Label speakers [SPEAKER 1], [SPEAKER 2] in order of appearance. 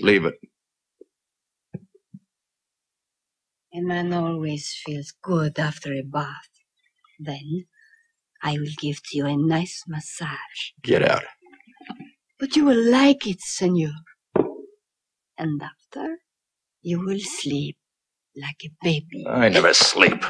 [SPEAKER 1] Leave it.
[SPEAKER 2] A man always feels good after a bath. Then I will give to you a nice massage.
[SPEAKER 1] Get out.
[SPEAKER 2] But you will like it, senor. And after, you will sleep like a baby.
[SPEAKER 1] I never sleep.